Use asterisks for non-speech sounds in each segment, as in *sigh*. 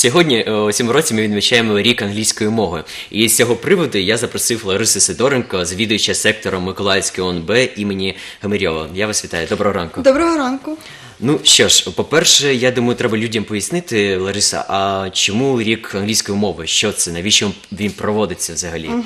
Сьогодні е, у цьому році ми відмічаємо рік англійської мови. І з цього приводу я запросив Ларису Сидоренко, завідуюча сектором Миколаївської ОНБ імені Гамирьова. Я вас вітаю. Доброго ранку. Доброго ранку. Ну що ж, по-перше, я думаю, треба людям пояснити, Лариса, а чому рік англійської мови? Що це? Навіщо він проводиться взагалі? А,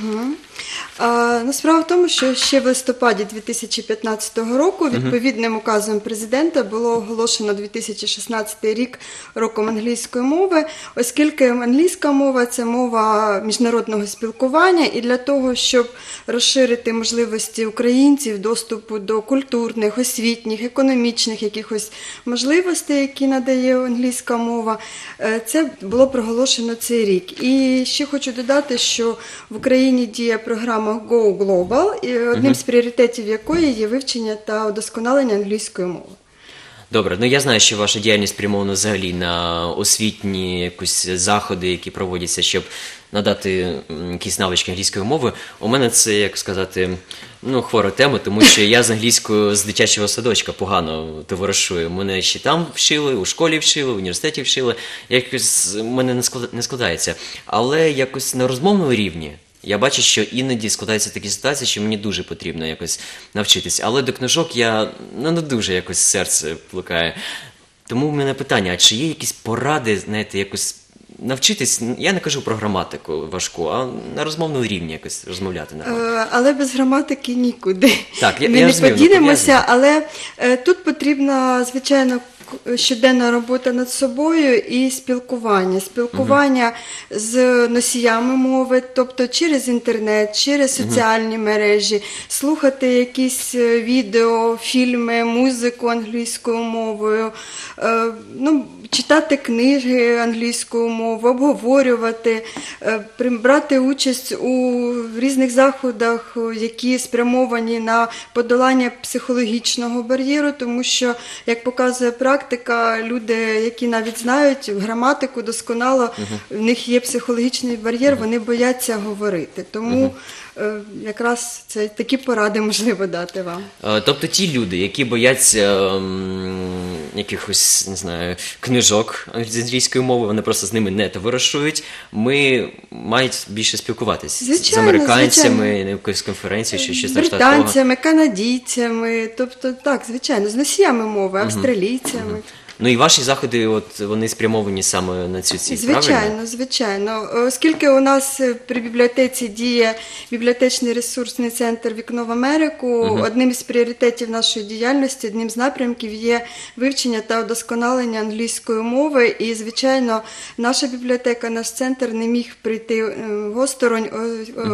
ну, справа в тому, що ще в листопаді 2015 року відповідним указом президента було оголошено 2016 рік роком англійської мови, оскільки англійська мова це мова міжнародного спілкування, і для того, щоб розширити можливості українців доступу до культурних, освітніх, економічних якихось можливостей, які надає англійська мова, е, це було проголошено цей рік. І ще хочу додати, що в Україні діє програма Go Global, і одним з пріоритетів якої є вивчення та удосконалення англійської мови. Добре, ну я знаю, що ваша діяльність спрямована взагалі на освітні якісь заходи, які проводяться, щоб надати якісь навички англійської мови. У мене це, як сказати, ну, хвора тема, тому що я з англійською з дитячого садочка погано товаришую. Мене ще там вчили, у школі вчили, в університеті вчили. Якось в мене не складається. Але якось на розмовному рівні. Я бачу, що іноді складаються такі ситуації, що мені дуже потрібно якось навчитись. Але до книжок я ну, не дуже якось серце плукає. Тому в мене питання: а чи є якісь поради, знаєте, якось навчитись? Я не кажу про граматику важку, а на розмовному рівні якось розмовляти нормально. Е, Але без граматики нікуди. Так, я- Ми я не розумію, поділимося, але е, тут потрібна, звичайно, щоденна робота над собою і спілкування. Спілкування з носіями мови, тобто через інтернет, через соціальні мережі, слухати якісь е, відео, фільми, музику англійською мовою, е, ну, читати книги англійською мовою, обговорювати, е, брати участь у різних заходах, е, які спрямовані на подолання психологічного бар'єру, тому що, як показує практика, люди, які навіть знають граматику досконало, в них є психологічний бар'єр, вони бояться говорити. Тому е, якраз це такі поради можливо дати вам. Е, Тобто ті люди, які бояться ем, якихось, не знаю, книжок з англійської мови, вони просто з ними не товаришують. Ми мають більше спілкуватися з американцями звичайно. на якоїсь конференції чи щось британцями, канадійцями, тобто так, звичайно, з носіями мови, австралійцями. Ну і ваші заходи, от вони спрямовані саме на цю ціль, правильно? Звичайно, звичайно. Оскільки у нас е, при бібліотеці діє бібліотечний ресурсний центр Вікно в Америку, одним із пріоритетів нашої діяльності, одним з напрямків є вивчення та удосконалення англійської мови. І, звичайно, наша бібліотека, наш центр не міг прийти е, осторонь е, е,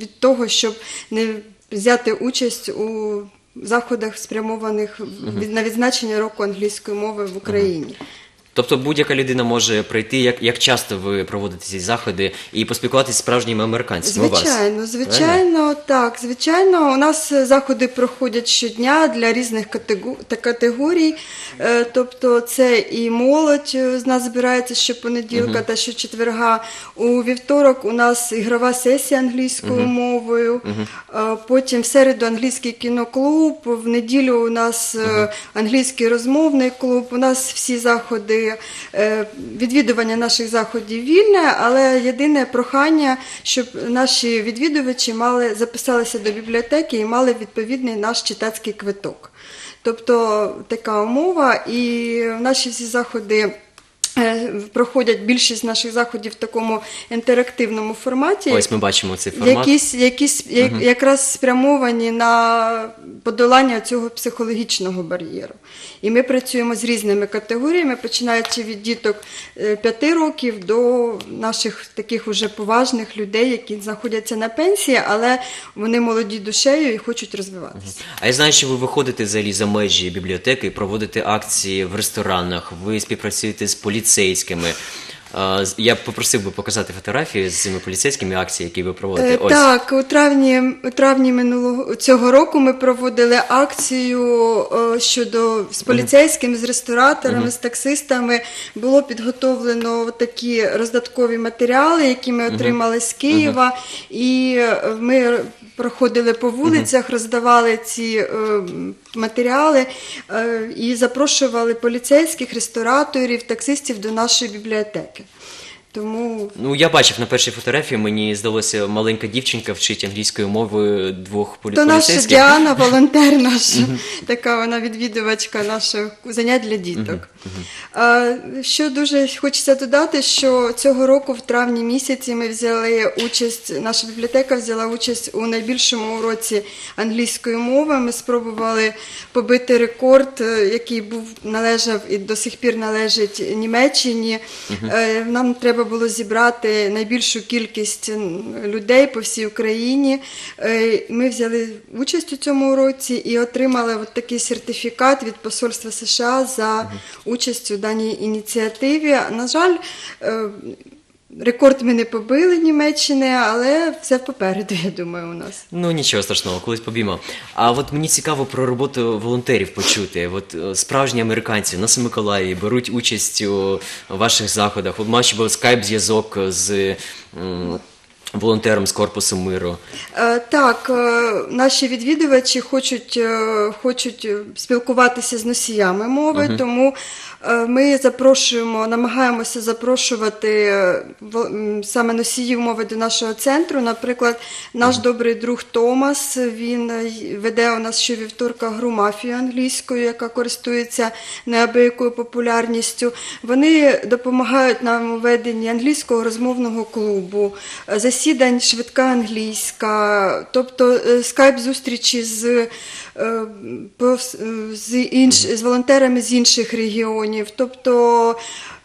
від того, щоб не взяти участь у заходах, спрямованих на відзначення року англійської мови в Україні. Тобто будь-яка людина може прийти, як, як часто ви проводите ці заходи, і поспілкуватися з справжніми американцями у вас. Звичайно, звичайно, так. Звичайно, у нас заходи проходять щодня для різних категорій. Е, Тобто, це і молодь е, з нас збирається щопонеділка та щочетверга. У вівторок у нас ігрова сесія англійською мовою. Е, Потім в середу англійський кіноклуб. В неділю у нас англійський розмовний клуб. У нас всі заходи, е, відвідування наших заходів вільне, але єдине прохання, щоб наші відвідувачі мали записалися до бібліотеки і мали відповідний наш читацький квиток. Тобто така умова, і наші всі заходи. Е, Проходять більшість наших заходів в такому інтерактивному форматі. Ось ми бачимо цей формат. Якісь, якісь я- якраз спрямовані на подолання цього психологічного бар'єру. І ми працюємо з різними категоріями, починаючи від діток 5 років до наших таких уже поважних людей, які знаходяться на пенсії, але вони молоді душею і хочуть розвиватися. А я знаю, що ви виходите взагалі за межі бібліотеки, проводите акції в ресторанах, ви співпрацюєте з поліцейськими. Я попросив би показати фотографії з цими поліцейськими акції, які ви проводите. Е, Ось. Так, у травні, у травні минулого цього року ми проводили акцію е, щодо з поліцейськими, з рестораторами, з таксистами. Було підготовлено такі роздаткові матеріали, які ми отримали з Києва, і е, ми проходили по вулицях, роздавали ці е, матеріали е, і запрошували поліцейських, рестораторів, таксистів до нашої бібліотеки. Тому Ну, я бачив на першій фотографії, мені здалося, маленька дівчинка вчить англійською мовою двох полі- То наша. Діана, *laughs* волонтер наша, така вона відвідувачка наших занять для діток. Що дуже хочеться додати, що цього року, в травні місяці, ми взяли участь, наша бібліотека взяла участь у найбільшому уроці англійської мови. Ми спробували побити рекорд, е, який був належав і до сих пір належить Німеччині. Е, Нам треба було зібрати найбільшу кількість людей по всій Україні. Е, Ми взяли участь у цьому уроці і отримали от такий сертифікат від Посольства США за участь у даній ініціативі. На жаль, е, рекорд ми не побили Німеччини, але все попереду, я думаю, у нас. Ну нічого страшного, колись побімо. А от мені цікаво про роботу волонтерів почути. От е, справжні американці на Миколаїві беруть участь у ваших заходах. От матч був скайп-зв'язок з волонтером з корпусу миру. Е, Так, е, наші відвідувачі хочуть, хочуть спілкуватися з носіями мови, тому е, ми запрошуємо, намагаємося запрошувати е, саме носіїв мови до нашого центру. Наприклад, наш добрий друг Томас він е, веде у нас щовівторка гру мафію англійською, яка користується неабиякою популярністю. Вони допомагають нам у веденні англійського розмовного клубу, е, засідань швидка англійська, тобто е, скайп-зустрічі з, е, з, інш, з волонтерами з інших регіонів. Тобто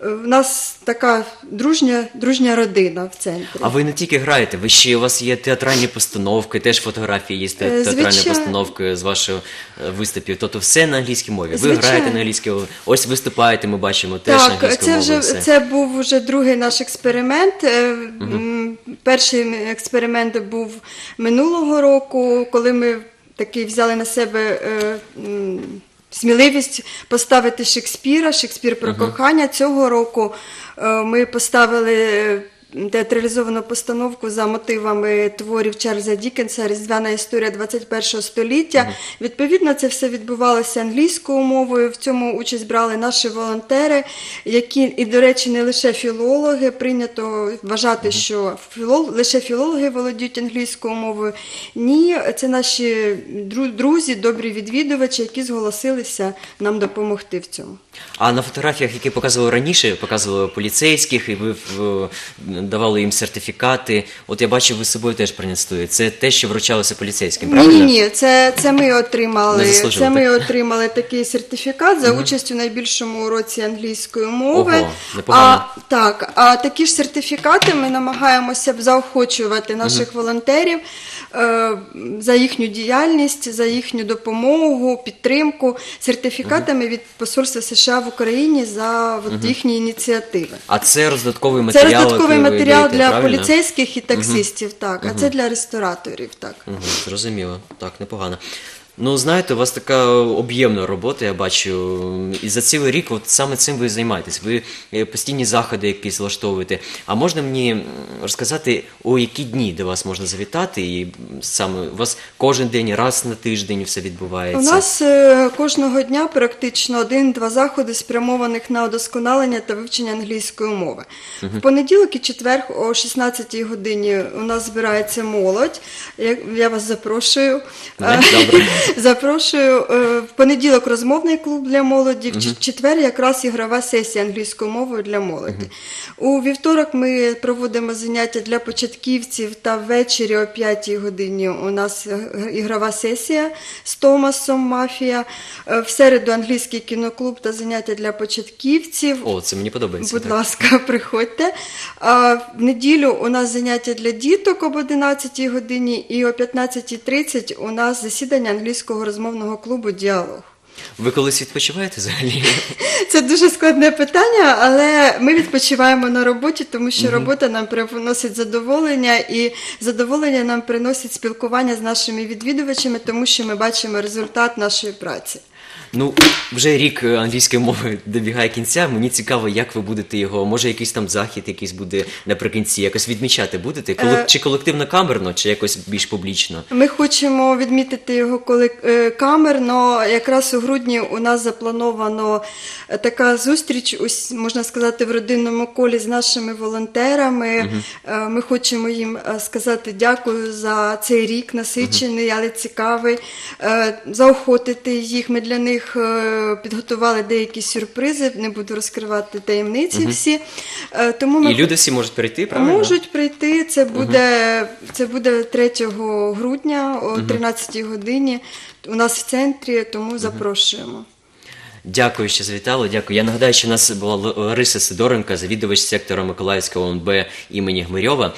е, в нас така дружня, дружня родина в центрі. А ви не тільки граєте, ви ще у вас є театральні постановки, теж фотографії є з те- театральною звичайно. постановкою з ваших е, виступів. Тобто все на англійській мові. Ви Звичайно. граєте на англійській мові. Ось виступаєте, ми бачимо теж на Так, англійською це вже все. це був вже другий наш експеримент. М, Перший експеримент був минулого року, коли ми таки взяли на себе. е, Сміливість поставити Шекспіра, Шекспір про кохання. Цього року е, ми поставили театралізовану постановку за мотивами творів Чарльза Дікенса Різдвяна історія 21 століття. Відповідно, це все відбувалося англійською мовою. В цьому участь брали наші волонтери, які, і, до речі, не лише філологи. Прийнято вважати, що філол, лише філологи володіють англійською мовою. Ні, це наші друзі, добрі відвідувачі, які зголосилися нам допомогти в цьому. А на фотографіях, які показували раніше, показували поліцейських, і ви в- давали їм сертифікати. От я бачив, ви з собою теж принесли. Це те, що вручалося поліцейським, Ні, правильно? ні, ні, це, це ми отримали. Це ми отримали такий сертифікат за участь у найбільшому уроці англійської мови. Ого, непогано. А, так, а такі ж сертифікати ми намагаємося заохочувати наших волонтерів за їхню діяльність, за їхню допомогу, підтримку сертифікатами від Посольства США в Україні за от, їхні ініціативи. А це роздатковий Це матеріал. роздатковий який матеріал даєте, для правильно? поліцейських і таксистів, так, а це для рестораторів, так. Зрозуміло, так, непогано. Ну, знаєте, у вас така об'ємна робота, я бачу. І за цілий рік от саме цим ви займаєтесь. Ви е, постійні заходи якісь влаштовуєте. А можна мені розказати, у які дні до вас можна завітати? І саме у вас кожен день, раз на тиждень все відбувається? У нас е, кожного дня практично один-два заходи спрямованих на удосконалення та вивчення англійської мови. В понеділок і четвер о 16 годині у нас збирається молодь. Я, вас запрошую. Не? Е, Добре. *laughs* Запрошую е, в понеділок розмовний клуб для молоді, в четвер якраз ігрова сесія англійською мовою для молоді. У вівторок ми проводимо заняття для початківців та ввечері о 5 годині у нас е, ігрова сесія з Томасом Мафія. Е, В середу англійський кіноклуб та заняття для початківців. О, це мені подобається. Будь так. ласка, *laughs* приходьте. А в неділю у нас заняття для діток об 11 годині і о 15.30 у нас засідання англійського розмовного клубу Діалог. Ви колись відпочиваєте взагалі? *laughs* Це дуже складне питання, але ми відпочиваємо на роботі, тому що робота нам приносить задоволення, і задоволення нам приносить спілкування з нашими відвідувачами, тому що ми бачимо результат нашої праці. Ну, вже рік е, англійської мови добігає кінця. Мені цікаво, як ви будете його. Може, якийсь там захід, якийсь буде наприкінці, якось відмічати будете? Коле- Е, Чи колективно камерно, чи якось більш публічно? Ми хочемо відмітити його коли е, камерно. Якраз у грудні у нас заплановано така зустріч, ось можна сказати, в родинному колі з нашими волонтерами. Е, Ми хочемо їм сказати дякую за цей рік насичений, але цікавий. Заохотити їх. Ми для них е, підготували деякі сюрпризи. Не буду розкривати таємниці всі. Е, Тому ми І люди всі можуть прийти, правильно? Можуть прийти. Це буде, це буде 3 грудня о 13 годині. У нас в центрі, тому запрошуємо. Дякую, що завітали. Дякую. Я нагадаю, що у нас була Лариса Сидоренко, завідувач сектору Миколаївського ОНБ імені Гмирьова.